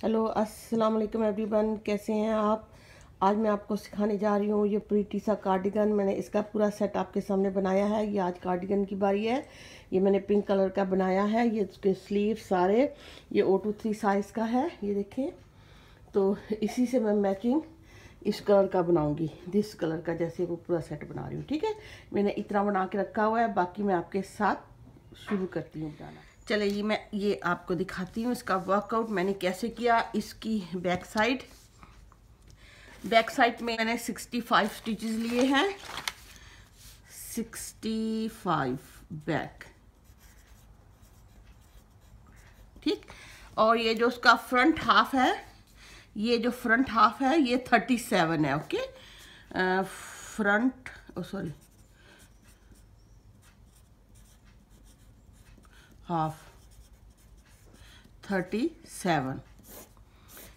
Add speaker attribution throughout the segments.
Speaker 1: Hello, अस्सलाम वालेकुम everyone, कैसे हैं आप? आज मैं आपको सिखाने जा रही हूँ ये प्रीटी सा कार्डिगन। मैंने इसका पूरा सेट आपके सामने बनाया है। ये आज कार्डिगन की बारी है। ये मैंने पिंक कलर का बनाया है। ये इसके स्लीव सारे, ये ओ टू थ्री साइज़ का है। ये देखें। तो इसी से मैं मैचिंग इस कलर का बनाऊँगी। दिस कलर का जैसे वो पूरा सेट बना रही हूँ, ठीक है? मैंने इतना बना के रखा हुआ है। बाकी मैं आपके साथ शुरू करती हूँ बनाना। चले ये मैं ये आपको दिखाती हूँ इसका वर्कआउट मैंने कैसे किया इसकी बैक साइड बैक साइड में मैंने 65 स्टिचेस लिए हैं। 65 बैक ठीक? और ये जो उसका फ्रंट हाफ़ है, ये जो फ्रंट हाफ़ है, ये 37 है okay front oh sorry half thirty seven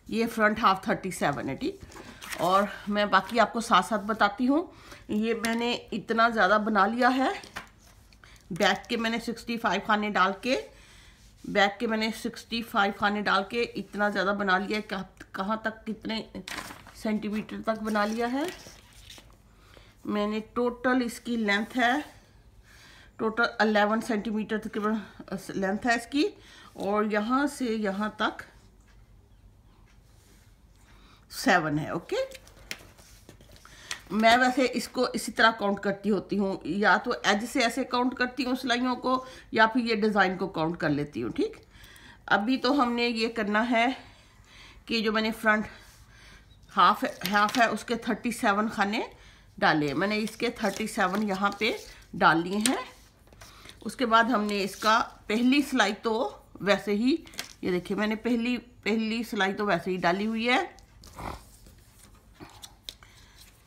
Speaker 1: ये फ्रंट हाफ़ थर्टी सेवन है, ठीक? और मैं बाकी आपको साथ साथ बताती हूँ। ये मैंने इतना ज़्यादा बना लिया है। बैक के मैंने सिक्सटी फाइव खाने डाल के, बैक के मैंने सिक्सटी फाइव खाने डाल के इतना ज़्यादा बना लिया है। कहाँ तक, कितने सेंटीमीटर तक बना लिया है? मैंने टोटल इसकी लेंथ है टोटल अलेवन सेंटीमीटर तक लेंथ है इसकी। और यहाँ से यहाँ तक सेवन है ओके मैं वैसे इसको इसी तरह काउंट करती होती हूँ। या तो एज से ऐसे काउंट करती हूँ सिलाइयों को, या फिर ये डिज़ाइन को काउंट कर लेती हूँ, ठीक? अभी तो हमने ये करना है कि जो मैंने फ्रंट हाफ़ हाफ़ है, उसके थर्टी सेवन खाने डाले मैंने इसके थर्टी सेवन यहाँ पे डाल लिए हैं। उसके बाद हमने इसका पहली सिलाई तो वैसे ही, ये देखिए मैंने पहली पहली सिलाई तो वैसे ही डाली हुई है।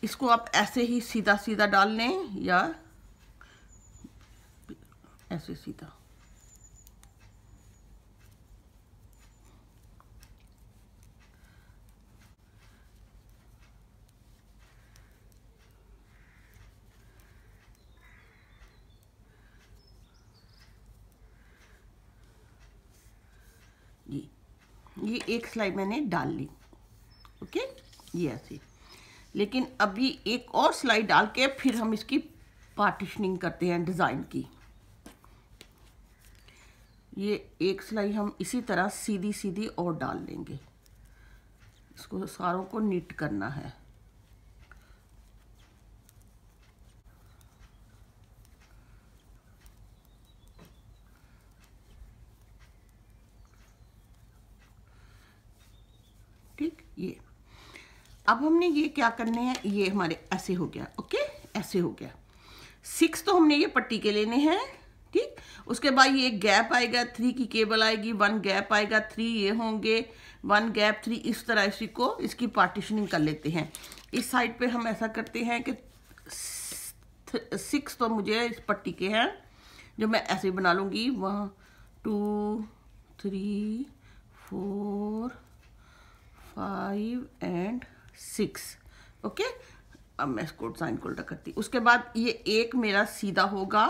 Speaker 1: इसको आप ऐसे ही सीधा सीधा डाल लें या ऐसे सीधा ये ये एक सिलाई मैंने डाल ली ओके ये ऐसे। लेकिन अभी एक और सिलाई डाल के फिर हम इसकी पार्टिशनिंग करते हैं डिज़ाइन की। ये एक सिलाई हम इसी तरह सीधी सीधी और डाल लेंगे इसको सारों को नीट करना है ये अब हमने ये क्या करने हैं? ये हमारे ऐसे हो गया, ओके? ऐसे हो गया। सिक्स तो हमने ये पट्टी के लेने हैं, ठीक? उसके बाद ये गैप आएगा थ्री की केबल आएगी वन गैप आएगा थ्री ये होंगे वन गैप थ्री इस तरह इसी को इसकी पार्टीशनिंग कर लेते हैं। इस साइड पे हम ऐसा करते हैं कि सिक्स तो मुझे इस पट्टी के हैं, जो मैं ऐसे बना लूँगी। One two three four five and six. Okay? अब मैं इसको साइन को उल्टा करती उसके बाद ये एक मेरा सीधा होगा।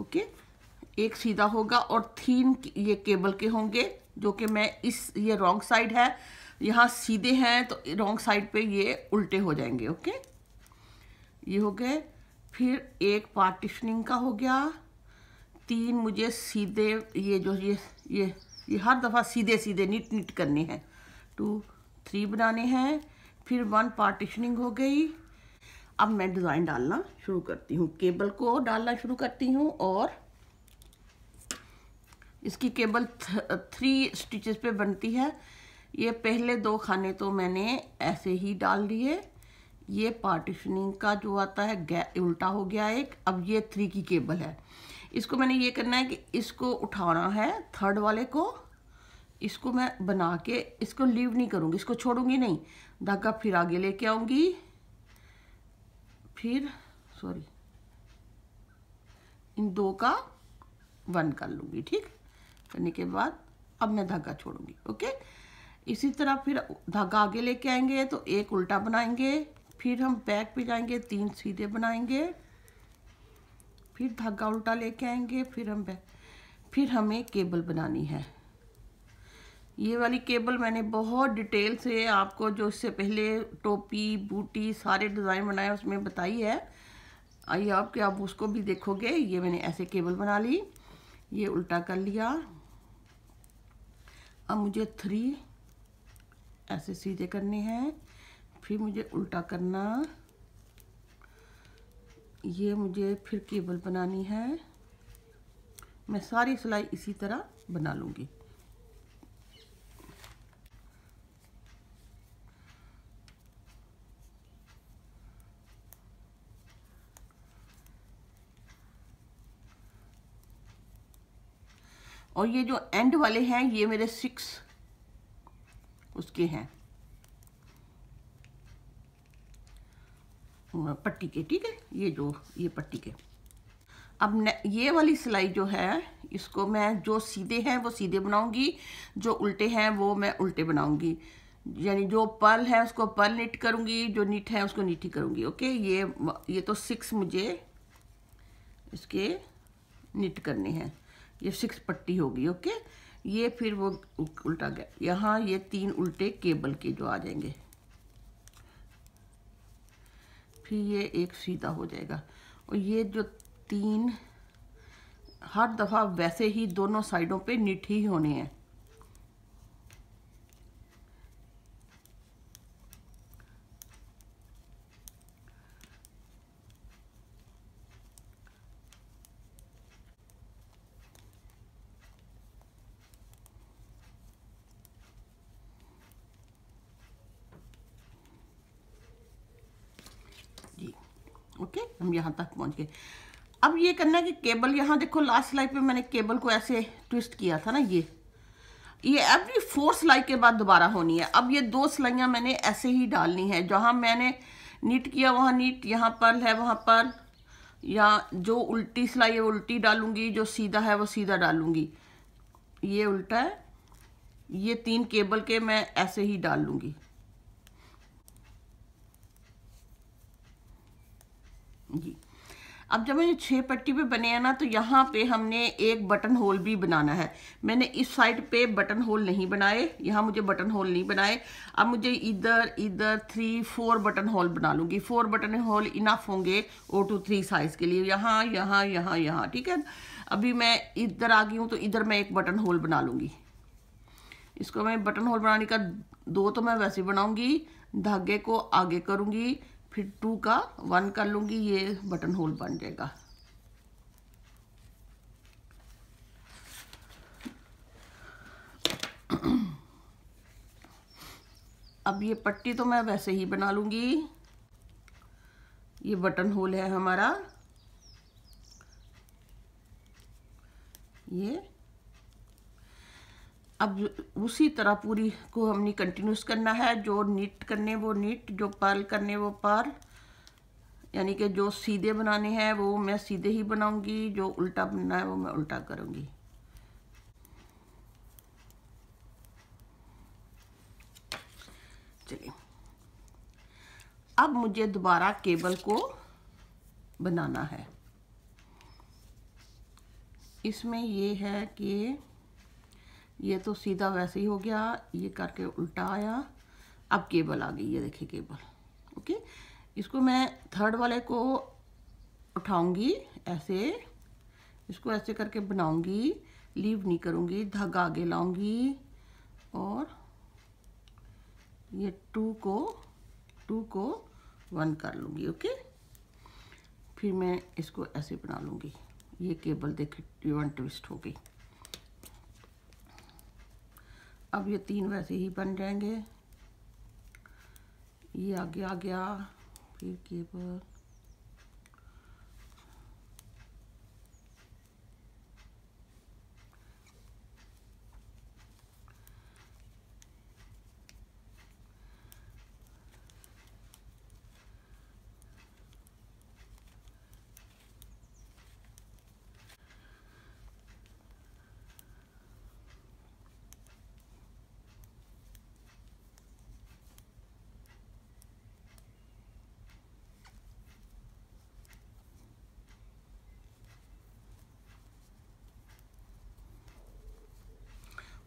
Speaker 1: ओके? एक सीधा होगा और तीन ये केबल के होंगे, जो कि मैं इस ये रॉन्ग साइड है। यहाँ सीधे हैं तो रॉन्ग साइड पे ये उल्टे हो जाएँगे, ओके? ये हो गए। फिर एक पार्टिशनिंग का हो गया। तीन मुझे सीधे ये जो ये ये ये हर दफ़ा सीधे सीधे, नीट नीट करने हैं। टू थ्री बनाने हैं फिर वन पार्टीशनिंग हो गई अब मैं डिज़ाइन डालना शुरू करती हूँ केबल को डालना शुरू करती हूँ और इसकी केबल थ्री स्टिचेस पे बनती है ये पहले दो खाने तो मैंने ऐसे ही डाल दिए ये पार्टीशनिंग का जो आता है उल्टा हो गया एक अब ये थ्री की केबल है इसको मैंने ये करना है कि इसको उठाना है थर्ड वाले को इसको मैं बना के, इसको लीव नहीं करूँगी, इसको छोड़ूँगी नहीं। धागा फिर आगे लेके आऊँगी। फिर सॉरी इन दो का वन कर लूँगी, ठीक? करने के बाद अब मैं धागा छोड़ूँगी ओके इसी तरह फिर धागा आगे लेके आएँगे तो एक उल्टा बनाएँगे, फिर हम बैक पे जाएँगे, तीन सीधे बनाएँगे। फिर धागा उल्टा लेके आएँगे, फिर हम बैक फिर हमें केबल बनानी है। ये वाली केबल मैंने बहुत डिटेल से आपको जो इससे पहले टोपी, बूटी, सारे डिज़ाइन बनाए, उसमें बताई है। आइए आप कि आप उसको भी देखोगे। ये मैंने ऐसे केबल बना ली। ये उल्टा कर लिया। अब मुझे थ्री ऐसे सीधे करने हैं। फिर मुझे उल्टा करना। ये मुझे फिर केबल बनानी है। मैं सारी सिलाई इसी तरह बना लूँगी। और ये जो एंड वाले हैं, ये मेरे सिक्स उसके हैं। पट्टी के, ठीक है? ये जो, ये पट्टी के। अब ये वाली सिलाई जो है, इसको मैं जो सीधे हैं, वो सीधे बनाऊँगी। जो उल्टे हैं, वो मैं उल्टे बनाऊँगी। यानी जो पल है, उसको पल निट करूँगी, जो निट है, उसको निट करूँगी, ओके? ये ये तो सिक्स मुझे इसके निट करने हैं। ये सिक्स पट्टी होगी ओके ये फिर वो उल्टा गया। यहाँ ये तीन उल्टे केबल के जो आ जाएँगे। फिर ये एक सीधा हो जाएगा। और ये जो तीन, हर दफ़ा वैसे ही दोनों साइडों पे निट ही होने हैं ओके हम यहाँ तक पहुँच गए। अब ये करना है कि केबल यहाँ देखो लास्ट सिलाई पे मैंने केबल को ऐसे ट्विस्ट किया था ना ये। ये एवरी फोर सिलाई के बाद दोबारा होनी है। अब ये दो सिलाइयाँ मैंने ऐसे ही डालनी है, जहाँ मैंने नीट किया, वहाँ नीट यहाँ पर है, वहाँ पर। या जो उल्टी सिलाई है वो उल्टी डालूँगी, जो सीधा है, वो सीधा डालूँगी। ये उल्टा है। ये तीन केबल के मैं ऐसे ही डाल लूँगी। जी अब जब ये छः पट्टी पे बने हैं ना तो यहाँ पे हमने एक बटन होल भी बनाना है। मैंने इस साइड पे बटन होल नहीं बनाए, यहाँ मुझे बटन होल नहीं बनाए। अब मुझे इधर इधर थ्री फोर बटन होल बना लूँगी। फोर बटन होल इनफ होंगे ओ टू थ्री साइज़ के लिए। यहाँ यहाँ यहाँ यहाँ, ठीक है? अभी मैं इधर आ गई हूँ तो इधर मैं एक बटन होल बना लूँगी। इसको मैं बटन होल बनाने का दो तो मैं वैसे बनाऊँगी, धागे को आगे करूँगी फिर टू का, वन कर लूँगी, ये बटन होल बन जाएगा। अब ये पट्टी तो मैं वैसे ही बना लूँगी। ये बटन होल है हमारा। ये अब उसी तरह पूरी को हमने कंटिन्यूस करना है। जो नीट करने, वो नीट जो पर्ल करने, वो पर्ल यानी कि जो सीधे बनाने हैं, वो मैं सीधे ही बनाऊँगी। जो उल्टा बनना है, वो मैं उल्टा करूँगी। चलिए। अब मुझे दोबारा केबल को बनाना है। इसमें ये है कि ये तो सीधा वैसे ही हो गया, ये करके उल्टा आया। अब केबल आ गई, ये देखिए केबल, ओके? इसको मैं थर्ड वाले को उठाऊँगी ऐसे, इसको ऐसे करके बनाऊँगी, लीव नहीं करूँगी, धागा आगे लाऊँगी, और ये टू को टू को वन कर लूँगी, ओके? फिर मैं इसको ऐसे बना लूँगी। ये केबल देखे वन ट्विस्ट हो गई। अब ये तीन वैसे ही बन जाएँगे। ये आगे आ गया। फिर केबल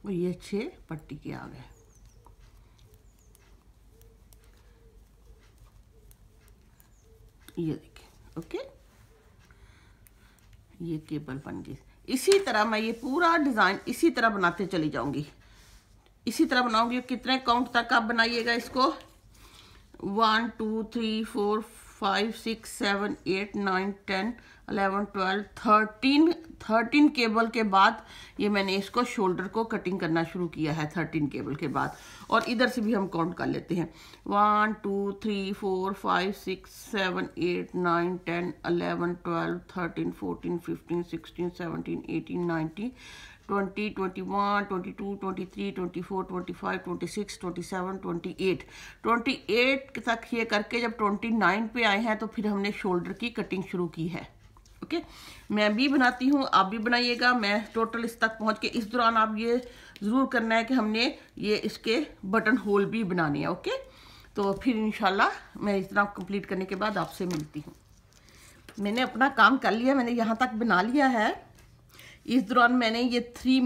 Speaker 1: और ये छः पट्टी के आ गए। ये देखिए ओके ये केबल बन गई। इसी तरह मैं ये पूरा डिज़ाइन इसी तरह बनाते चली जाऊँगी। इसी तरह बनाऊँगी, कितने काउंट तक आप बनाइएगा इसको? One two three four five six seven eight nine ten eleven twelve thirteen thirteen cable के बाद ये मैंने इसको शोल्डर को कटिंग करना शुरू किया है थर्टीन केबल के बाद। और इधर से भी हम काउंट कर लेते हैं। One two three four five six seven eight nine ten eleven twelve thirteen fourteen fifteen sixteen seventeen eighteen nineteen twenty twenty one, twenty two, twenty three, twenty four, twenty five, twenty six, twenty seven, twenty eight. Twenty eight तक ये करके जब twenty nine पे आए हैं तो फिर हमने शोल्डर की कटिंग शुरू की है। ओके? मैं भी बनाती हूँ, आप भी बनाइएगा। मैं टोटल इस तक पहुँच के इस दौरान आप ये ज़रूर करना है कि हमने ये इसके बटन होल भी बनाने हैं, ओके? तो फिर इनशाला मैं इतना कंप्लीट करने के बाद आपसे मिलती हूँ। मैंने अपना काम कर लिया, मैंने यहाँ तक बना लिया है। इस दौरान मैंने ये थ्री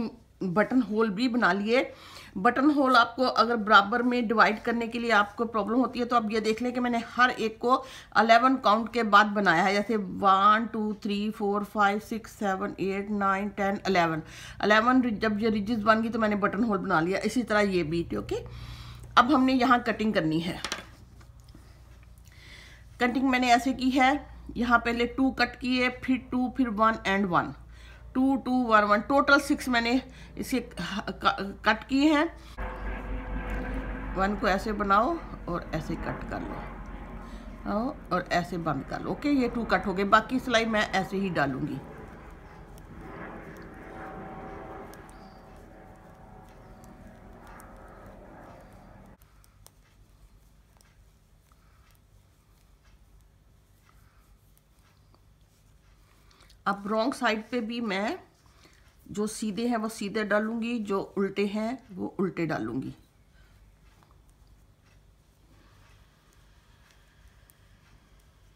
Speaker 1: बटन होल भी बना लिए। बटन होल आपको अगर बराबर में डिवाइड करने के लिए आपको प्रॉब्लम होती है तो आप ये देख लें कि मैंने हर एक को 11 काउंट के बाद बनाया है। जैसे one two three four five six seven eight nine ten eleven eleven जब ये रिजिज बन गई तो मैंने बटन होल बना लिया। इसी तरह ये भी ओके अब हमने यहाँ कटिंग करनी है। कटिंग मैंने ऐसे की है। यहाँ पहले टू कट किए, फिर टू फिर one and one two two one one total six मैंने इसे कट किए हैं। वन को ऐसे बनाओ और ऐसे कट कर लो। और ऐसे बंद कर लो। ओके ये टू कट हो गए। बाकी सिलाई मैं ऐसे ही डालूँगी। अब रॉन्ग साइड पे भी मैं जो सीधे हैं वो सीधे डालूँगी, जो उल्टे हैं वो उल्टे डालूँगी।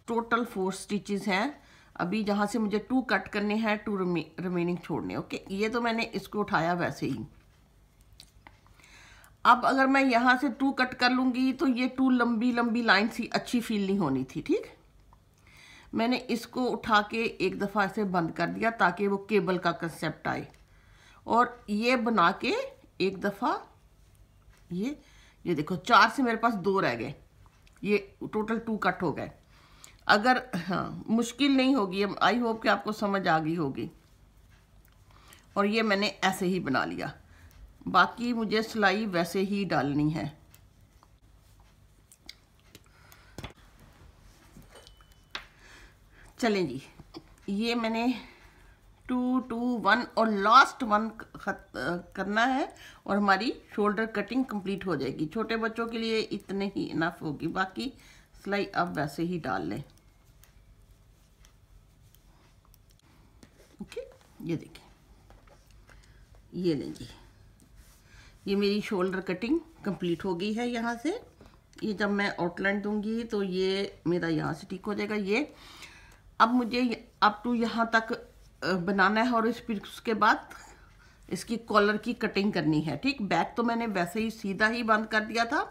Speaker 1: टोटल फोर स्टिचेस हैं। अभी जहाँ से मुझे टू कट करने हैं टू रिमेनिंग छोड़ने ओके ये तो मैंने इसको उठाया वैसे ही। अब अगर मैं यहाँ से टू कट कर लूँगी तो ये टू लंबी लंबी लाइन सी अच्छी फील नहीं होनी थी, ठीक? मैंने इसको उठा के एक दफ़ा ऐसे बंद कर दिया ताकि वो केबल का कंसेप्ट आए। और ये बना के एक दफ़ा ये ये देखो, चार से मेरे पास दो रह गए। ये टोटल टू कट हो गए। अगर हाँ मुश्किल नहीं होगी आई होप कि आपको समझ आ गई होगी। और ये मैंने ऐसे ही बना लिया। बाकी मुझे सिलाई वैसे ही डालनी है। चलें जी ये मैंने टू टू वन और लास्ट वन करना है और हमारी शोल्डर कटिंग कंप्लीट हो जाएगी। छोटे बच्चों के लिए इतने ही इनफ होगी। बाकी सिलाई अब वैसे ही डाल लें। ओके ये देखिए ये लें जी ये मेरी शोल्डर कटिंग कंप्लीट हो गई है यहाँ से। ये जब मैं आउटलाइन दूँगी तो ये मेरा यहाँ से ठीक हो जाएगा। ये अब मुझे अप टू यहाँ तक बनाना है और इस फिर उसके बाद इसकी कॉलर की कटिंग करनी है, ठीक? बैक तो मैंने वैसे ही सीधा ही बंद कर दिया था,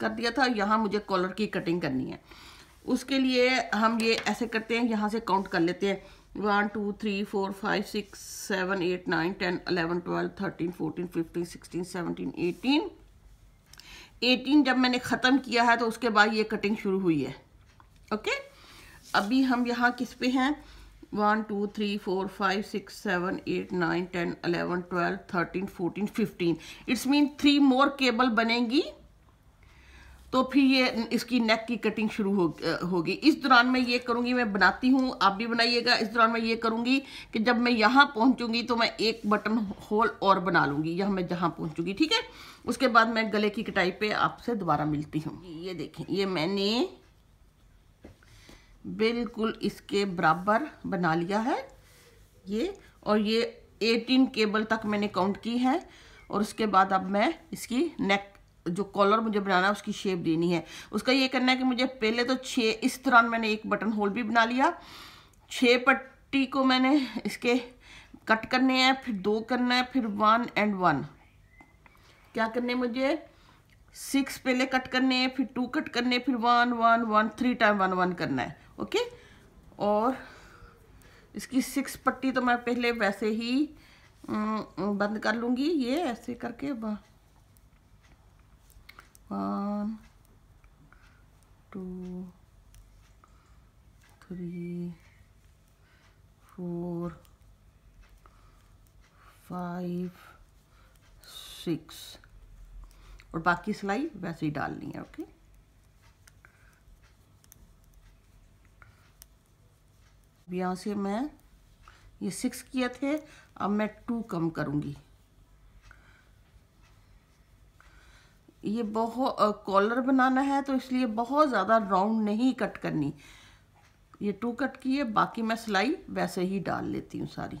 Speaker 1: कर दिया था, यहाँ मुझे कॉलर की कटिंग करनी है। उसके लिए हम ये ऐसे करते हैं, यहाँ से काउंट कर लेते हैं। One two three four five six seven eight nine ten eleven twelve thirteen fourteen fifteen sixteen seventeen eighteen eighteen जब मैंने ख़त्म किया है तो उसके बाद ये कटिंग शुरू हुई है ओके okay? अभी हम यहाँ किस पे हैं? One two three four five six seven eight nine ten eleven twelve thirteen fourteen fifteen it's mean three more cable बनेंगी तो फिर ये इसकी नेक की कटिंग शुरू हो होगी। इस दौरान मैं ये करूँगी, मैं बनाती हूँ, आप भी बनाइएगा। इस दौरान मैं ये करूँगी कि जब मैं यहाँ पहुँचूँगी तो मैं एक बटन होल और बना लूँगी, यहाँ मैं जहाँ पहुँचूँगी, ठीक है? उसके बाद मैं गले की कटाई पे आपसे दोबारा मिलती हूँ। ये देखें, ये मैंने बिल्कुल इसके बराबर बना लिया है ये। और ये 18 केबल तक मैंने काउंट की है। और उसके बाद अब मैं इसकी नेक जो कॉलर मुझे बनाना है, उसकी शेप देनी है। उसका ये करना है कि मुझे पहले तो छः इस तरह मैंने एक बटन होल भी बना लिया। छः पट्टी को मैंने इसके कट करने हैं, फिर दो करना है, फिर वन एंड वन क्या करने मुझे? सिक्स पहले कट करने हैं, फिर टू कट करने फिर one one one three time one one करना है ओके और इसकी सिक्स पट्टी तो मैं पहले वैसे ही बंद कर लूँगी, ये ऐसे करके one, two three four five six और बाकी सिलाई वैसे ही डालनी है ओके यहाँ से मैं ये सिक्स किए थे, अब मैं टू कम करूँगी। ये बहुत कॉलर बनाना है तो इसलिए बहुत ज़्यादा राउंड नहीं कट करनी। ये टू कट किए, बाकी मैं सिलाई वैसे ही डाल लेती हूँ सारी।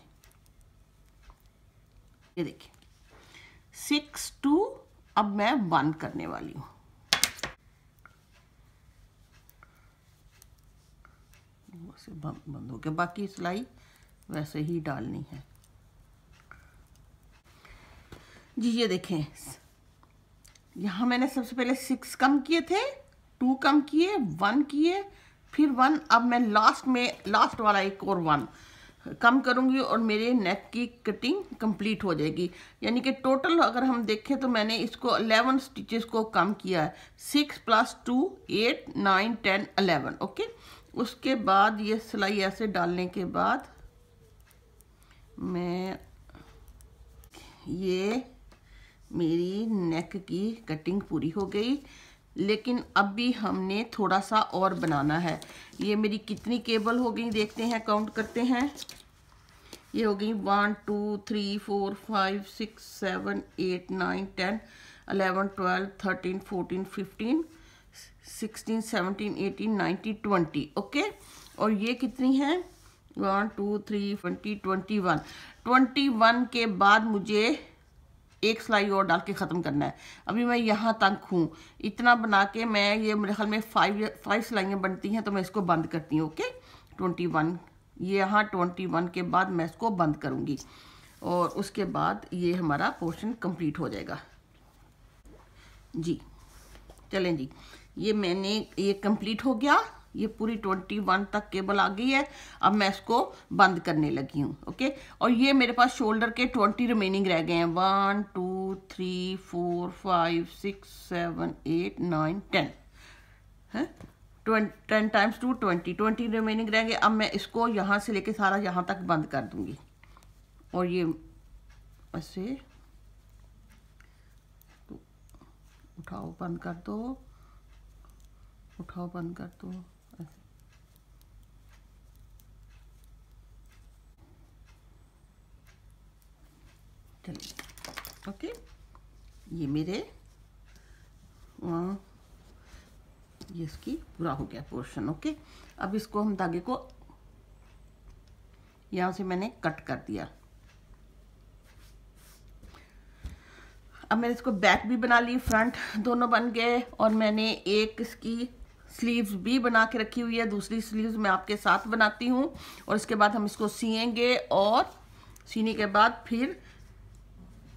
Speaker 1: ये देखिए। सिक्स टू अब मैं वन करने वाली हूँ। बंद हो गया बाकी सिलाई वैसे ही डालनी है। जी, ये देखें। यहाँ मैंने सबसे पहले सिक्स कम किए थे टू कम किए वन किए, फिर वन अब मैं लास्ट में लास्ट वाला एक और वन कम करूँगी और मेरे नेक की कटिंग कंप्लीट हो जाएगी। यानी कि टोटल अगर हम देखें तो मैंने इसको अलेवन स्टिचेस को कम किया है। Six plus two eight nine ten eleven okay उसके बाद ये सिलाई ऐसे डालने के बाद मैं ये मेरी नेक की कटिंग पूरी हो गई। लेकिन अब भी हमने थोड़ा सा और बनाना है। ये मेरी कितनी केबल हो गई देखते हैं काउंट करते हैं। ये हो गई one two three four five six seven eight nine ten eleven twelve thirteen fourteen fifteen sixteen seventeen eighteen nineteen twenty okay और ये कितनी है? One two three twenty twenty one twenty one के बाद मुझे एक सिलाई और डाल के ख़त्म करना है। अभी मैं यहाँ तक हूँ। इतना बना के मैं ये मेरे ख्याल में फाइव फाइव सिलाइयाँ बनती हैं तो मैं इसको बंद करती हूँ ओके ट्वेंटी वन ये यहाँ ट्वेंटी वन के बाद मैं इसको बंद करूँगी। और उसके बाद ये हमारा पोर्शन कंप्लीट हो जाएगा। जी, चलें जी। ये मैंने, ये कंप्लीट हो गया। ये पूरी ट्वेंटी वन तक केबल आ गई है। अब मैं इसको बंद करने लगी हूँ ओके और ये मेरे पास शोल्डर के ट्वेंटी रिमेनिंग रह गए हैं। One two three four five six seven eight nine ten है? Ten times two twenty twenty remaining रह रहेंगे अब मैं इसको यहाँ से लेके सारा यहाँ तक बंद कर दूँगी। और ये ऐसे तो उठाओ, बंद कर दो। उठाओ, बंद कर दो। चलिए ओके ये मेरे ये इसकी पूरा हो गया पोर्शन ओके अब इसको हम धागे को यहाँ से मैंने कट कर दिया। अब मैंने इसको बैक भी बना ली फ्रंट दोनों बन गए और मैंने एक इसकी स्लीव्स भी बना के रखी हुई है। दूसरी स्लीव्स मैं आपके साथ बनाती हूँ और इसके बाद हम इसको सिएँगे और सीने के बाद फिर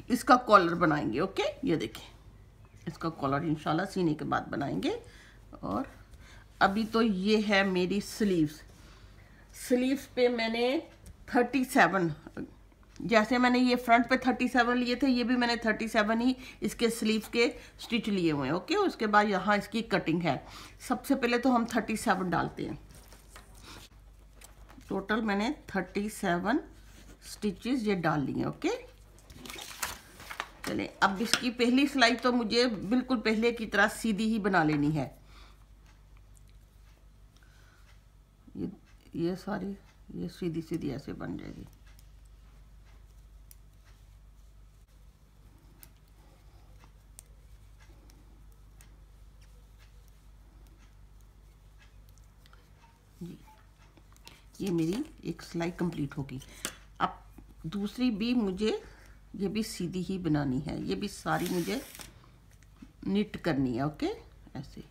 Speaker 1: इसका कॉलर बनाएँगे ओके ये देखिए इसका कॉलर इंशाल्लाह सीने के बाद बनाएँगे। और अभी तो ये है मेरी स्लीव्स स्लीव्स पे मैंने थर्टी सेवन जैसे मैंने ये फ्रंट पे थर्टी सेवन लिए थे, ये भी मैंने थर्टी सेवन ही इसके स्लीव्स के स्टिच लिए हुए हैं ओके उसके बाद यहाँ इसकी कटिंग है। सबसे पहले तो हम थर्टी सेवन डालते हैं। टोटल मैंने थर्टी सेवन स्टिचेस ये डाल लिए ओके चले। अब इसकी पहली सिलाई तो मुझे बिल्कुल पहले की तरह सीधी ही बना लेनी है। ये ये सारी, ये सीधी सीधी ऐसे बन जाएगी। ये मेरी एक सिलाई कंप्लीट होगी। अब दूसरी भी मुझे ये भी सीधी ही बनानी है। ये भी सारी मुझे निट करनी है ओके ऐसे।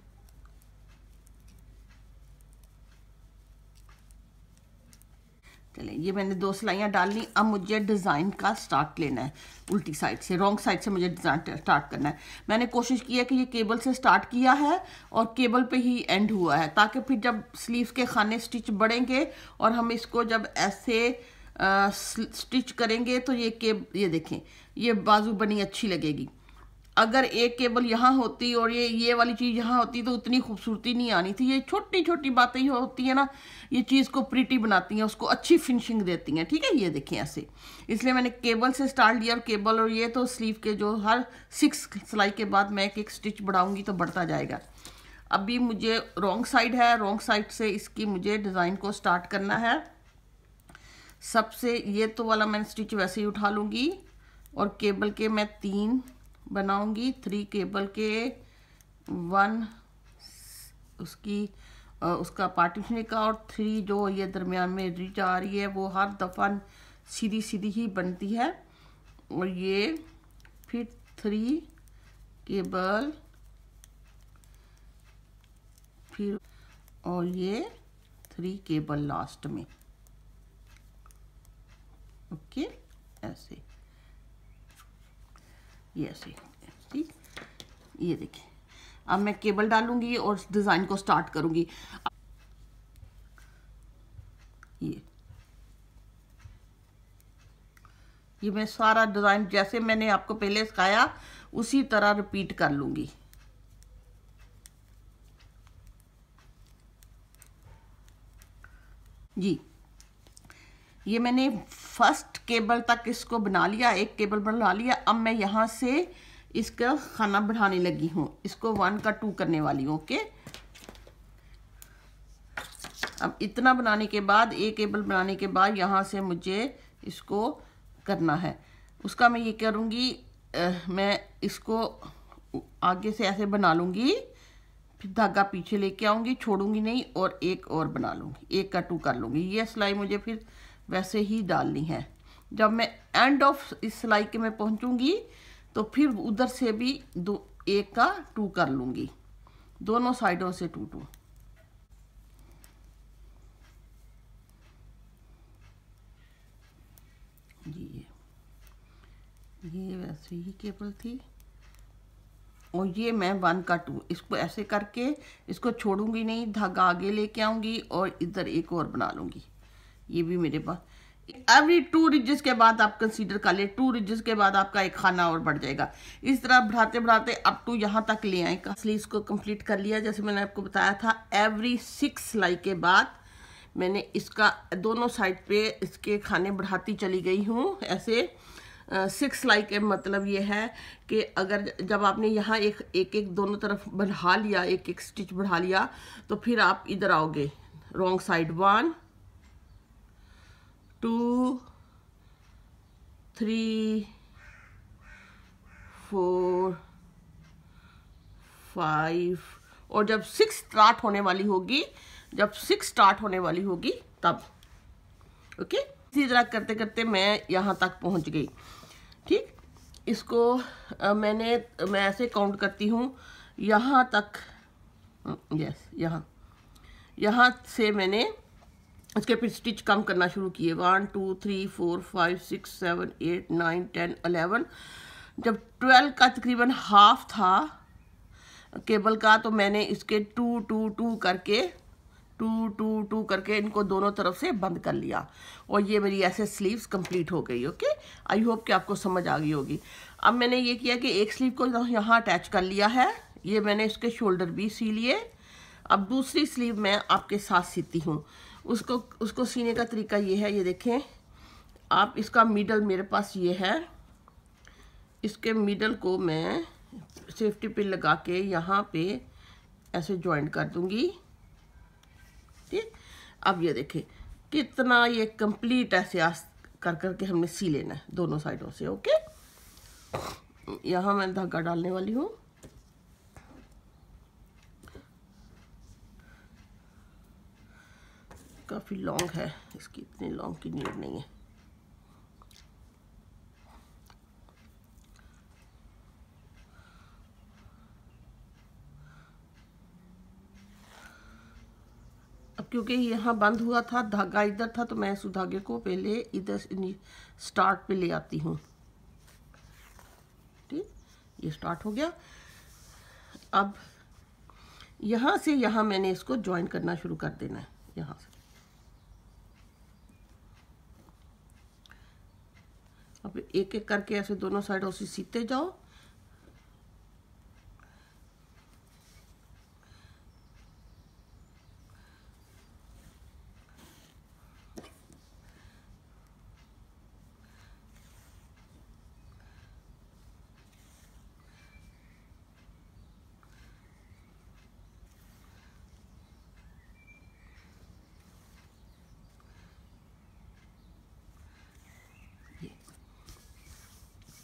Speaker 1: चलिए, ये मैंने दो सिलाइयाँ डाल ली अब मुझे डिज़ाइन का स्टार्ट लेना है, उल्टी साइड से रॉन्ग साइड से मुझे डिज़ाइन स्टार्ट करना है। मैंने कोशिश की है कि ये केबल से स्टार्ट किया है और केबल पे ही एंड हुआ है, ताकि फिर जब स्लीव्स के खाने स्टिच बढ़ेंगे और हम इसको जब ऐसे स्टिच करेंगे तो ये केब ये देखें, ये बाजू बनी अच्छी लगेगी। अगर एक केबल यहाँ होती और ये ये वाली चीज़ यहाँ होती तो उतनी खूबसूरती नहीं आनी थी। ये छोटी छोटी बातें ही होती है ना, ये चीज़ को प्रिटी बनाती हैं, उसको अच्छी फिनिशिंग देती हैं। ठीक है, ये देखें ऐसे। इसलिए मैंने केबल से स्टार्ट लिया और केबल और ये तो स्लीव के जो हर सिक्स सिलाई के बाद मैं एक एक स्टिच बढ़ाऊँगी तो बढ़ता जाएगा। अभी मुझे रॉन्ग साइड है रॉन्ग साइड से इसकी मुझे डिज़ाइन को स्टार्ट करना है। सबसे ये तो वाला मैं स्टिच वैसे ही उठा लूँगी और केबल के मैं तीन बनाऊँगी। थ्री केबल के वन उसकी उसका पार्टीशन का और थ्री जो ये दरमियान में रिच आ रही है, वो हर दफ़ा सीधी सीधी ही बनती है। और ये फिर थ्री केबल फिर, और ये थ्री केबल लास्ट में। ओके ऐसे ये ऐसे ठीक ये देखिए। अब मैं केबल डालूँगी और डिज़ाइन को स्टार्ट करूँगी। ये। ये मैं सारा डिज़ाइन जैसे मैंने आपको पहले सिखाया, उसी तरह रिपीट कर लूँगी। जी। ये मैंने फ़र्स्ट केबल तक इसको बना लिया, एक केबल बना लिया, अब मैं यहाँ से इसका खाना बढ़ाने लगी हूँ। इसको वन का टू करने वाली हूँ ओके अब इतना बनाने के बाद, एक केबल बनाने के बाद यहाँ से मुझे इसको करना है। उसका मैं ये करूँगी मैं इसको आगे से ऐसे बना लूँगी, फिर धागा पीछे लेके आऊँगी, छोड़ूँगी नहीं और एक और बना लूँगी, एक का टू कर लूँगी। ये सिलाई मुझे फिर वैसे ही डालनी है। जब मैं एंड ऑफ़ इस सिलाई के मैं पहुंचूँगी तो फिर उधर से भी दो, एक का टू कर लूँगी। दोनों साइडों से टू टू ये। ये वैसे ही केबल थी। और ये मैं वन का टू इसको ऐसे करके, इसको छोड़ूँगी नहीं, धागा आगे लेके आऊँगी और इधर एक और बना लूँगी। ये भी मेरे पास। एवरी टू रिजेस के बाद आप कंसीडर कर ले। टू रिजेस के बाद आपका एक खाना और बढ़ जाएगा। इस तरह बढ़ाते बढ़ाते अप टू यहाँ तक ले आए। स्लीव इसको कंप्लीट कर लिया। जैसे मैंने आपको बताया था एवरी सिक्स सिलाई के बाद मैंने इसका दोनों साइड पे इसके खाने बढ़ाती चली गई हूँ। ऐसे सिक्स सिलाई के मतलब ये है कि अगर जब आपने यहाँ एक एक एक दोनों तरफ़ बढ़ा लिया, एक एक स्टिच बढ़ा लिया तो फिर आप इधर आओगे। Wrong side one two three four five और जब सिक्स स्टार्ट होने वाली होगी जब सिक्स स्टार्ट होने वाली होगी तब ओके? इसी तरह करते करते मैं यहाँ तक पहुँच गई ठीक? इसको आ, मैंने मैं ऐसे काउंट करती हूँ यहाँ तक यस यहाँ यहाँ से मैंने उसके फिर स्टिच कम करना शुरू किए। One two three four five six seven eight nine ten eleven जब ट्वेल्व का तकरीबन हाफ़ था केबल का तो मैंने इसके टू टू टू करके टू टू टू करके इनको दोनों तरफ़ से बंद कर लिया। और ये मेरी ऐसे स्लीव्स कंप्लीट हो गई ओके आई होप कि आपको समझ आ गई होगी। अब मैंने ये किया कि एक स्लीव को यहाँ अटैच कर लिया है। ये मैंने इसके शोल्डर भी सी लिए। अब दूसरी स्लीव मैं आपके साथ सीती हूँ। उसको उसको सीने का तरीका ये है, ये देखें। आप इसका मिडल मेरे पास ये है। इसके मिडल को मैं सेफ्टी पिन लगा के यहाँ पे ऐसे ज्वाइंट कर दूँगी। ठीक? अब ये देखें, कितना ये कंप्लीट ऐसे आस कर, करके हमने सी लेना है दोनों साइडों से, ओके? यहाँ मैं धागा डालने वाली हूँ। काफ़ी लॉन्ग है। इसकी इतनी लॉन्ग की नीड नहीं है। अब क्योंकि यहाँ बंद हुआ था, धागा इधर था तो मैं इस धागे को पहले इधर स्टार्ट पे ले आती हूँ। ठीक? ये स्टार्ट हो गया। अब यहाँ से यहाँ मैंने इसको ज्वाइन करना शुरू कर देना है। यहाँ से। अब एक एक करके ऐसे दोनों साइडों से सीते जाओ।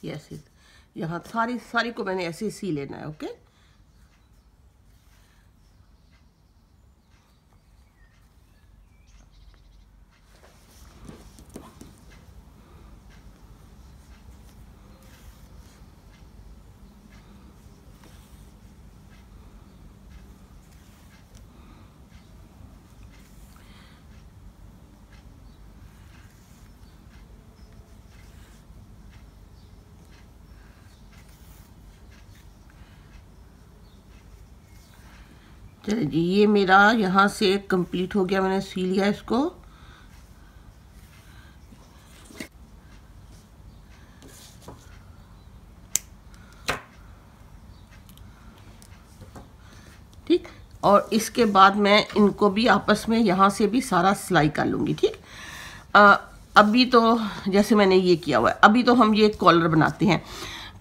Speaker 1: ये ऐसे। यहाँ सारी सारी को मैंने ऐसे सी लेना है ओके चलिए जी ये मेरा यहाँ से कंप्लीट हो गया, मैंने सी लिया इसको। ठीक? और इसके बाद मैं इनको भी आपस में यहाँ से भी सारा सिलाई कर लूँगी, ठीक? अभी तो जैसे मैंने ये किया हुआ है, अभी तो हम ये कॉलर बनाते हैं।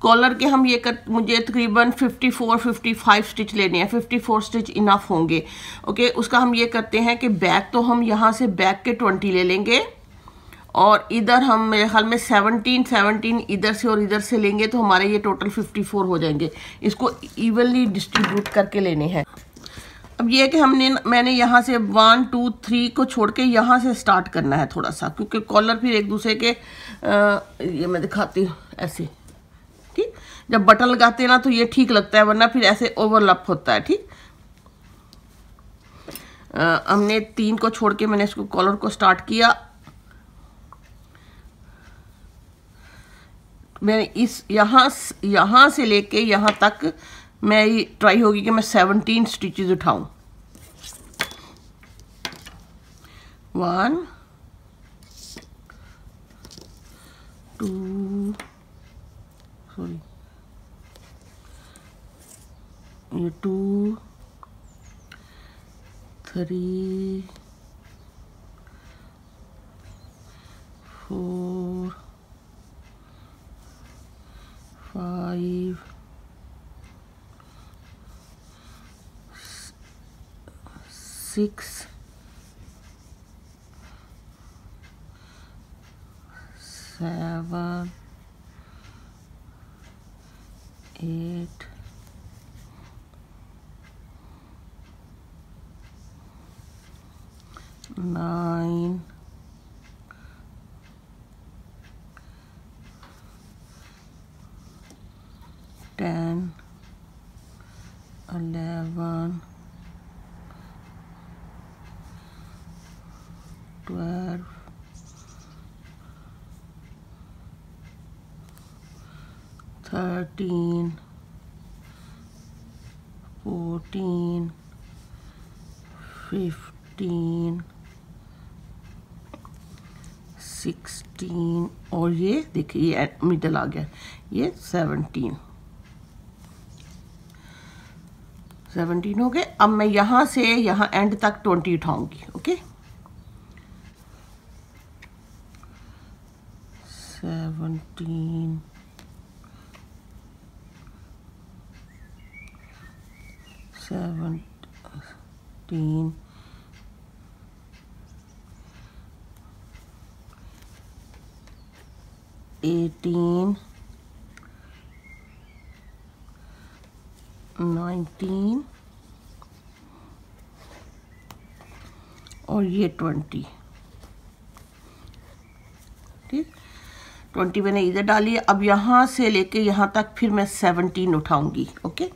Speaker 1: कॉलर के हम ये कर मुझे तकरीबन 54 55 स्टिच लेने हैं। 54 स्टिच इनफ होंगे। ओके उसका हम ये करते हैं कि बैक तो हम यहाँ से बैक के 20 ले लेंगे। और इधर हम मेरे ख्याल में 17 17 इधर से और इधर से लेंगे तो हमारे ये टोटल 54 हो जाएँगे। इसको इवनली डिस्ट्रीब्यूट करके लेने हैं। अब ये है कि हमने मैंने यहाँ से वन टू थ्री को छोड़ के यहाँ से स्टार्ट करना है थोड़ा सा क्योंकि कॉलर फिर एक दूसरे के आ, ये मैं दिखाती हूँ ऐसे। ठीक जब बटन लगाते हैं ना तो ये ठीक लगता है, वरना फिर ऐसे ओवरलप होता है, ठीक? हमने तीन को छोड़ के मैंने इसको कॉलर को स्टार्ट किया। मैंने इस, यहाँ यहाँ से लेके यहाँ तक मैं ट्राई होगी कि मैं सेवनटीन स्टिचेस उठाऊं। वन टू सॉरी ये two three four five six seven eight nine. Ten. Eleven. Twelve thirteen, fourteen, fifteen, sixteen और ये देखिए ये मिडल आ गया। ये सेवनटीन सेवनटीन हो गए। अब मैं यहाँ से यहाँ एंड तक twenty उठाऊँगी okay seventeen seventeen, eighteen, nineteen. और ये ट्वेंटी। ठीक? ट्वेंटी मैंने इधर डाली अब यहाँ से लेके यहाँ तक फिर मैं सेवनटीन उठाऊँगी ओके?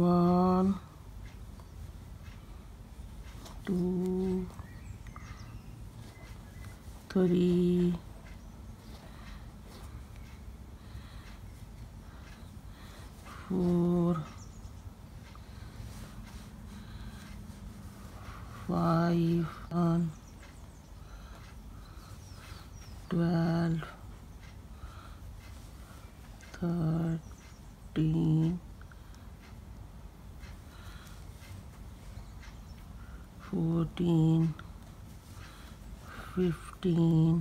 Speaker 1: One two, three, four, five, one, twelve, thirteen, fourteen, fifteen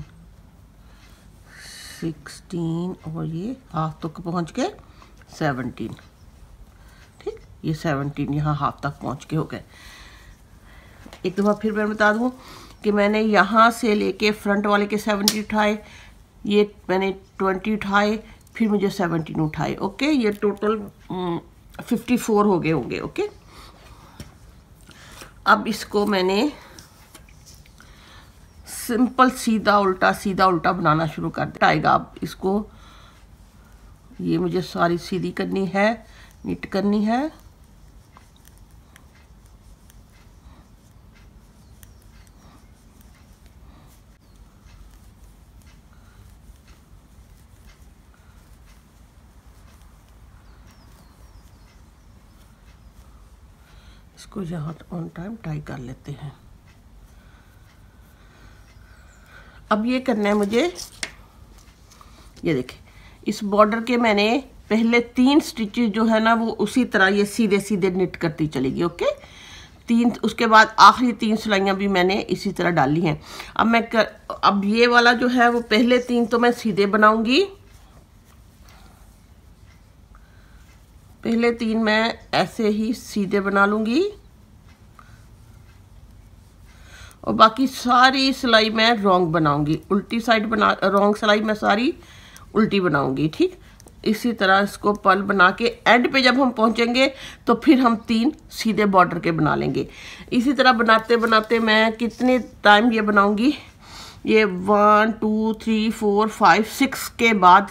Speaker 1: sixteen और ये हाथ तक पहुँच गए सेवनटीन ठीक? ये सेवनटीन यहाँ हाथ तक पहुँच के हो गए। एक दफ़ा फिर मैं बता दूँ कि मैंने यहाँ से लेके फ्रंट वाले के सेवेंटी उठाए ये मैंने ट्वेंटी उठाए फिर मुझे सेवनटीन उठाए ओके ये टोटल फिफ्टी फोर हो गए होंगे ओके अब इसको मैंने सिंपल सीधा उल्टा सीधा उल्टा बनाना शुरू कर आएगा अब इसको। ये मुझे सारी सीधी करनी है, नीट करनी है। इसको यहाँ ऑन टाइम टाई कर लेते हैं। अब ये करना है मुझे। ये देखिए इस बॉर्डर के मैंने पहले तीन स्टिचेस जो है ना, वो उसी तरह ये सीधे सीधे निट करती चलेगी ओके तीन, उसके बाद आखिरी तीन सिलाइयाँ भी मैंने इसी तरह डाली हैं। अब मैं कर, अब ये वाला जो है, वो पहले तीन तो मैं सीधे बनाऊँगी। पहले तीन मैं ऐसे ही सीधे बना लूँगी। और बाकी सारी सिलाई मैं रोंग बनाऊँगी। उल्टी साइड बना रोंग सिलाई मैं सारी उल्टी बनाऊँगी, ठीक? इसी तरह इसको पल बना के एंड पे जब हम पहुँचेंगे तो फिर हम तीन सीधे बॉर्डर के बना लेंगे। इसी तरह बनाते बनाते मैं कितने टाइम ये बनाऊँगी? ये one, two, three, four, five, six के बाद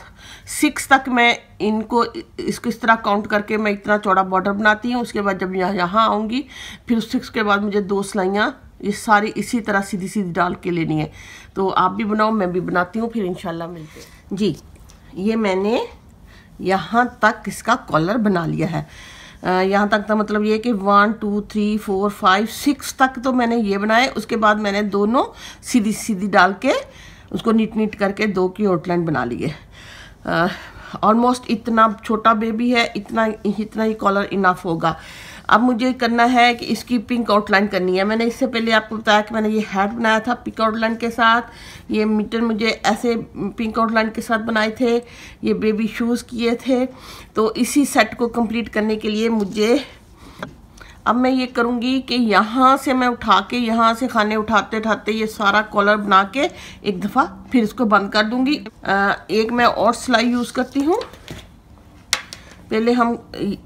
Speaker 1: सिक्स तक मैं इनको इसको इस तरह काउंट करके मैं इतना चौड़ा बॉर्डर बनाती हूँ। उसके बाद जब यहाँ यहाँ आऊँगी, फिर सिक्स के बाद मुझे दो सिलाइयाँ, ये सारी इसी तरह सीधी सीधी डाल के लेनी है। तो आप भी बनाओ, मैं भी बनाती हूँ, फिर इंशाल्लाह मिलते हैं। जी, ये मैंने यहाँ तक इसका कॉलर बना लिया है। यहाँ तक तो मतलब ये कि one, two, three, four, five, six तक तो मैंने ये बनाए। उसके बाद मैंने दोनों सीधी सीधी डाल के उसको नीट नीट करके दो की आउटलाइन बना लिए। ऑलमोस्ट इतना छोटा बेबी है, इतना इतना ही कॉलर इनफ होगा। अब मुझे करना है कि इसकी पिंक आउटलाइन करनी है। मैंने इससे पहले आपको बताया कि मैंने ये हैट बनाया था पिंक आउटलाइन के साथ। ये मीटर मुझे ऐसे पिंक आउटलाइन के साथ बनाए थे। ये बेबी शूज़ किए थे। तो इसी सेट को कंप्लीट करने के लिए मुझे अब मैं ये करूँगी कि यहाँ से मैं उठा के, यहाँ से खाने उठाते उठाते ये सारा कॉलर बना के एक दफ़ा फिर इसको बंद कर दूँगी। एक मैं और सिलाई यूज़ करती हूँ। पहले हम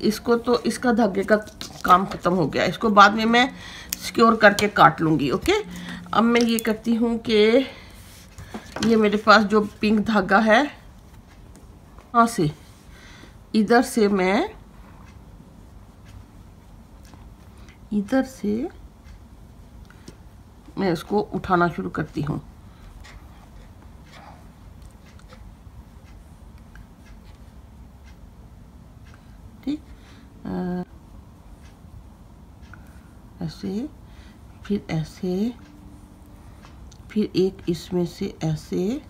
Speaker 1: इसको तो इसका धागे का काम ख़त्म हो गया। इसको बाद में मैं सिक्योर करके काट लूँगी ओके अब मैं ये करती हूँ कि ये मेरे पास जो पिंक धागा है, वहाँ से, इधर से मैं, इधर से मैं इसको उठाना शुरू करती हूँ ऐसे फिर ऐसे, फिर एक इसमें से ऐसे,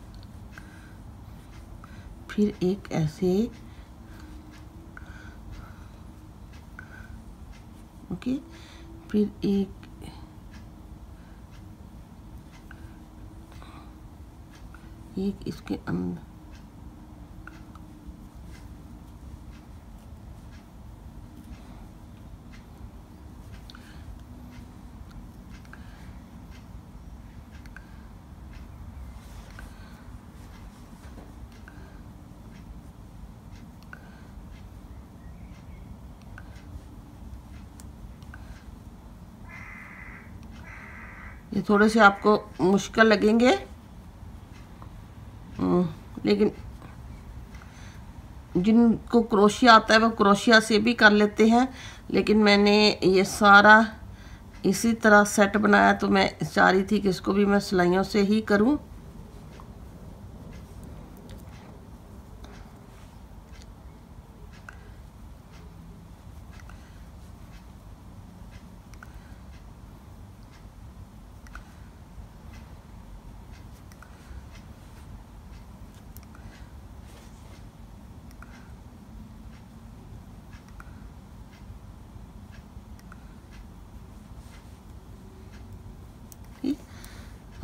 Speaker 1: फिर एक ऐसे, ओके, फिर एक एक इसके अंदर थोड़े से आपको मुश्किल लगेंगे। हम्म, लेकिन जिनको क्रोशिया आता है वो क्रोशिया से भी कर लेते हैं। लेकिन मैंने ये सारा इसी तरह सेट बनाया तो मैं चाह रही थी कि इसको भी मैं सिलाइयों से ही करूँ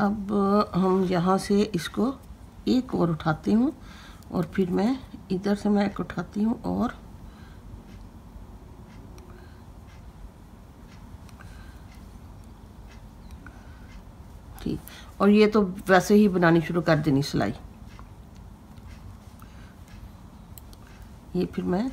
Speaker 1: अब हम यहाँ से इसको एक और उठाती हूँ और फिर मैं इधर से मैं एक उठाती हूँ और ठीक। और ये तो वैसे ही बनानी शुरू कर देनी सिलाई। ये फिर मैं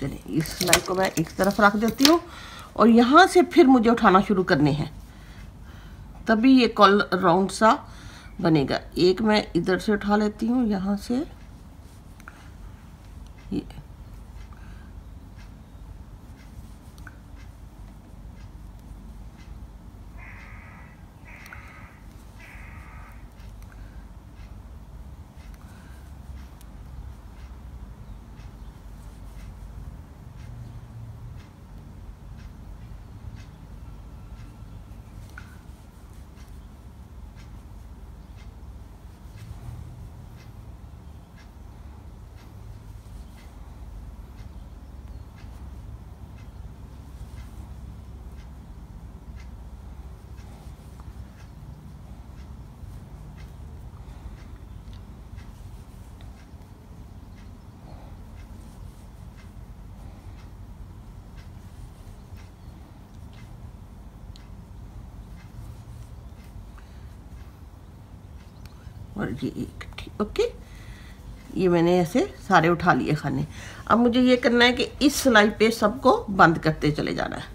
Speaker 1: चलिए, इस सिलाई को मैं एक तरफ़ रख देती हूँ और यहाँ से फिर मुझे उठाना शुरू करने हैं। तभी ये कॉल राउंड सा बनेगा। एक मैं इधर से उठा लेती हूँ, यहाँ से। ये एक ठीक ओके? ये मैंने ऐसे सारे उठा लिए खाने। अब मुझे ये करना है कि इस सिलाई पे सबको बंद करते चले जाना है।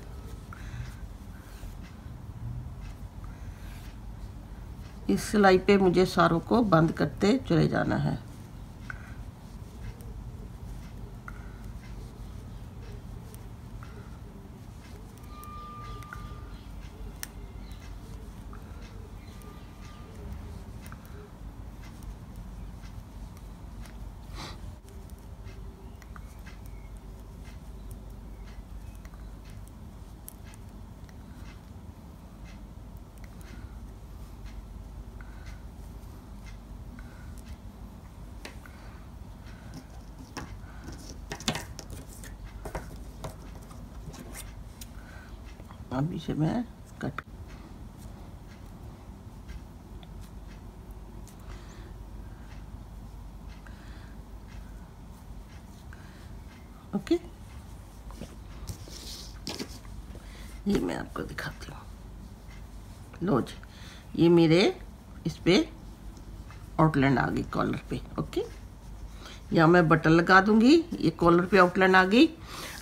Speaker 1: इस सिलाई पे मुझे सारों को बंद करते चले जाना है अब इसे मैं कट ओके ये मैं आपको दिखाती हूँ लो जी ये मेरे इस पर आउटलाइन आ गई कॉलर पे, ओके? या मैं बटन लगा दूँगी, ये कॉलर पे आउटलाइन आ गई।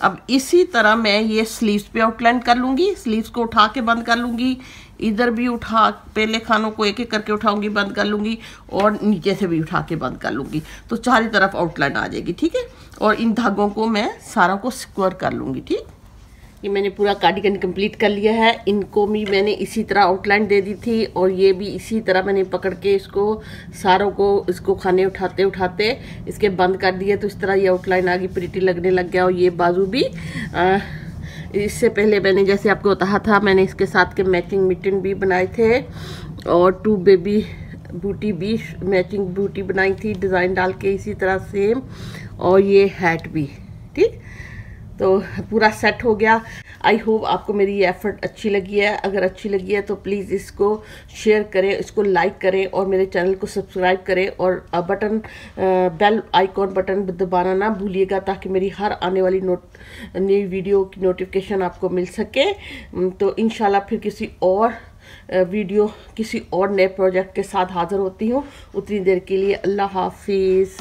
Speaker 1: अब इसी तरह मैं ये स्लीव्स पे आउटलाइन कर लूँगी, स्लीव्स को उठा के बंद कर लूँगी। इधर भी उठा, पहले खानों को एक एक करके उठाऊँगी, बंद कर लूँगी, और नीचे से भी उठा के बंद कर लूँगी। तो चारों तरफ़ आउटलाइन आ जाएगी, ठीक है? और इन धागों को मैं सारा को स्क्वायर कर लूँगी, ठीक? ये मैंने पूरा कार्डिगन कंप्लीट कर लिया है। इनको भी मैंने इसी तरह आउटलाइन दे दी थी और ये भी इसी तरह मैंने पकड़ के इसको, सारों को इसको खाने उठाते उठाते इसके बंद कर दिए। तो इस तरह ये आउटलाइन आ गई प्रिटी लगने लग गया। और ये बाजू भी इससे पहले मैंने जैसे आपको कहा था, मैंने इसके साथ के मैचिंग मिटन भी बनाए थे और टू बेबी बूटी भी मैचिंग बूटी बनाई थी डिज़ाइन डाल के इसी तरह सेम और ये हैट भी, ठीक? तो पूरा सेट हो गया। आई होप आपको मेरी ये एफर्ट अच्छी लगी है। अगर अच्छी लगी है तो प्लीज़ इसको शेयर करें, इसको लाइक करें और मेरे चैनल को सब्सक्राइब करें और बटन बेल आइकॉन बटन दबाना ना भूलिएगा ताकि मेरी हर आने वाली नोट नई वीडियो की नोटिफिकेशन आपको मिल सके। तो इन फिर किसी और वीडियो किसी और नए प्रोजेक्ट के साथ हाज़िर होती हूँ। उतनी देर के लिए अल्लाह हाफिज़।